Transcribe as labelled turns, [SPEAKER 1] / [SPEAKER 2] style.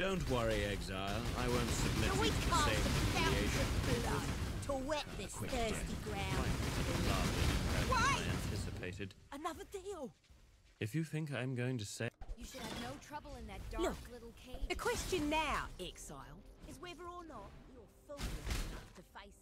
[SPEAKER 1] Don't worry, Exile. I won't submit
[SPEAKER 2] So we
[SPEAKER 1] you to the same humiliation.
[SPEAKER 2] blood to wet this thirsty ground. Why?
[SPEAKER 1] anticipated.
[SPEAKER 2] Another deal.
[SPEAKER 1] If you think I'm going to say...
[SPEAKER 3] You should have no trouble in that dark
[SPEAKER 2] Look,
[SPEAKER 3] little cage.
[SPEAKER 2] The question now, exile, is whether or not you're foolish enough to face